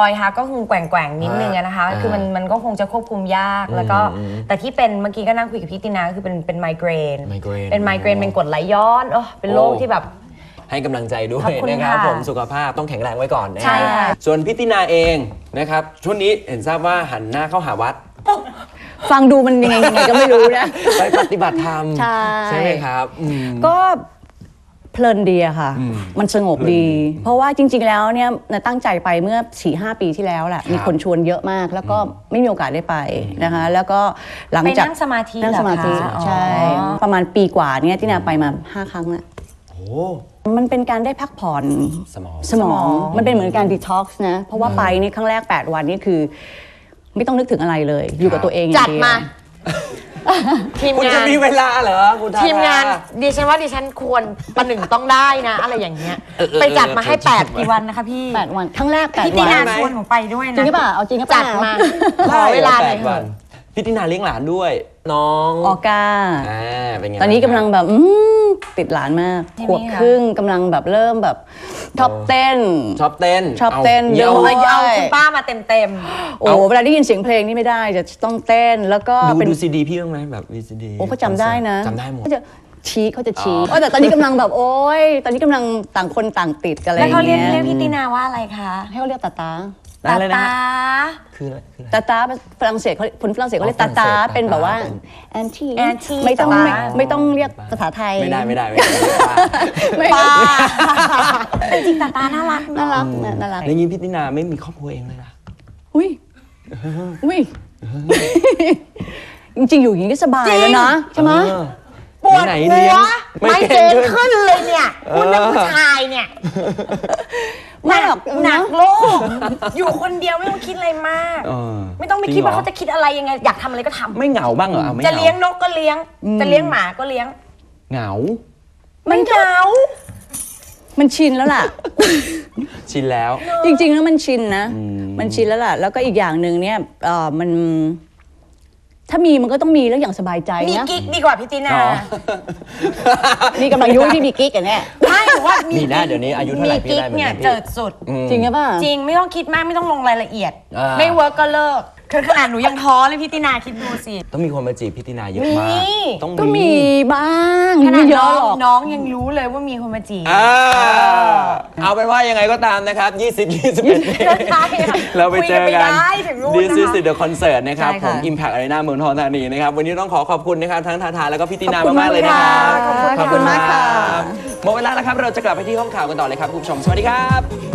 รอยฮักก็คงแกว่งๆนิดนึงอะนะคะอ่าคือมันมันก็คงจะควบคุมยากแล้วก็อืมแต่ที่เป็นเมื่อกี้ก็นั่งคุยกับพี่ตินาก็คือเป็นเป็นไมเกรนไมเกรนเป็นไมเกรนเป็นกรดไหลย้อนโอ้เป็นโรคโอ้ที่แบบ ให้กำลังใจด้วขอยบคุณนะครับค่ะผมสุขภาพต้องแข็งแรงไว้ก่อนนะใช่ค่ะ ส่วนพี่ตินาเองนะครับช่วงนี้เห็นทราบว่าหันหน้าเข้าหาวัด ฟังดูมันยังไงยังไงก็ไม่รู้นะ ไปปฏิบัติธรรมใช่ ไหมครับอืม ก็ เพลินดีอะค่ะอืมมันสงบเพลินดีดี เพราะว่าจริง ๆ แล้วเนี่ยน่ะตั้งใจไปเมื่อ4ีหปีที่แล้วแหละครับมีคนชวนเยอะมาก แล้วก็ไม่มีโอกาสได้ไปนะคะ แล้วก็หลังไปจากนั่งสมาธินั่งเหรอสมาธิคะใช่อ๋อประมาณปีกว่าเนี่ยที่นาไปมา 5 ครั้งแล้วโอ้มันเป็นการได้พักผ่อนสมองสมองมันเป็นเหมือนการดีท็อกซ์นะ เพราะว่าไปนี่ครั้งแรก 8 วันนี่คือ ไม่ต้องนึกถึงอะไรเลย อยู่กับตัวเองอย่จัดงเยวมา ทีมคุณงาจะนมีเวลาเหรอคุณทาทีมงานทดิฉันว่าดิฉันควรประหนึ่งต้องได้นะ อะไรอย่างเงี้ยเออเออไปจัดมาให้เออจัด8กี่วันนะคะพี่แปดวันครั้งแรกแปดพี่ติวันนาไหมชวนหนูไปด้วยจรินะ งหรือเปล่าเอาจริงหรือเปจัล่าดมาขอเวลาหน่อยแปดเถวัอะ พี่ตินาเลี้ยงหลานด้วย น้องออก้าอ่าเป็นไงตอนนี้กำลังบ้าแบบอืมติดหลานมากใช่ไหมขวบคะ ครึ่งกำลังแบบเริ่มแบบชอบเต้น ชอบเต้นชอบเต้นอาเดี๋ยวอาเอาเอาคุณป้ามาเต็มเต็มโอ้โหเวลาได้ยินเสียงเพลงนี่ไม่ได้จะต้องเต้นแล้วก็ดูเป็น ดูซีดีพี่บ้างไหมแบบวีซีดีโอ้เขาจำได้นะจำได้หมด เขาจะชี้เขาจะชี้อ๋อโอ้แต่ตอนนี้กำลังแบบโอ้ยตอนนี้กำลังต่างคนต่างติดกันอะไรๆอแล้วย่างเขาเรียกเงี้ยเรียกพี่ตินาว่าอะไรคะให้เขาเรียกตาตา ตาอะไรนะตา คืออะไรคืออะไร ตาตาฝรั่งเศสเขาคนฝรั่งเศสเขาเรียกอ๋อตาตาฝรั่งเศสเป็นแบบว่าตาตาแอนตี้ auntie ไม่ต้องตาไม่ตา ไม่ต้องเรียกภาษาไทยไม่ได้ไม่ได้ไม่ได้ไม่ได้ไม่ป้าจริงๆตาตาน่ารักน่ารักนะน่ารักแล้วงี้พี่ตินาไม่มีครอบครัวเองเลยนะอุ้ยอุ้ยจริง ๆ อยู่อย่างนี้ก็สบายแล้วนะใช่ไหม เออปวดไหนหัเลี้ยวงไม่เกก่ณงฑ์ขึ้นเลยเนี่ย คุณเป็นผู้ชายเนี่ย ไม่หรอกหนักนะโลก อยู่คนเดียวไม่ต้องคิดอะไรมาก เออไม่ต้องไปจริคิดงเหรว่าอเขาจะคิดอะไรยังไง อยากทำอะไรก็ทำไม่เหงาบ้างเหรออาไม่จะหงาเลี้ยงนกก็เลี้ยง จะเลี้ยงหมาก็เลี้ยง เหงา มันเหงามันชินแล้วล่ะ ชินแล้ว จริง ๆ แล้วมันชินนะ อืม มันชินแล้วล่ะ แล้วก็อีกอย่างหนึ่งเนี่ยเอ่อมัน ถ้ามีมันก็ต้องมีแล้วอย่างสบายใจมีนะ กิ๊กดีกว่าพี่ตินาอ๋อนี่กำลังยุ่งที่มีกิ๊กอย่างเนี้ยไม่หนู ว่ามีมีได้เดี๋ยวนี้อายุเท่าไหร่มีพี่กิ๊กได้เหมือนเนี่ยกันพี่เจิดสุดอืมจริงหรือเปล่าจริงไม่ต้องคิดมากไม่ต้องลงรายละเอียด อ่า ไม่เวิร์กก็เลิกคือ ขนาดหนูยังท้อเลยพี่ตินาคิดดูสิ ต้องมีคนมาจีบพี่ตินาเยอะมาก มี ต้องก็มีบ้างขนาไม่ดเยน้อะองหรอกน้องยังรู้เลยว่ามีคนมาจีบ อ่าเอาเป็นว่ายังไงก็ตามนะครับ 20 21ใช่ค่ะเราไปเจอกันคุยกันไปได้ถึงนู่น This นะคะ is the concert นะครับ ใช่ผค่ะ ม Impact Arena เมืองทองธานีนะครับ วันนี้ต้องขอขอบคุณนะครับ ทั้งทาทาแล้วก็พี่ตินาขอบคุณมากๆเลยนะครับมากค่ะขอบคุณมากค่ะ หมดเวลาแล้วครับ เราจะกลับไปที่ห้องข่าวกันต่อเลยครับคุณผู้ชม สวัสดีครับ